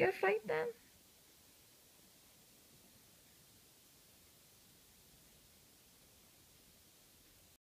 you're right then.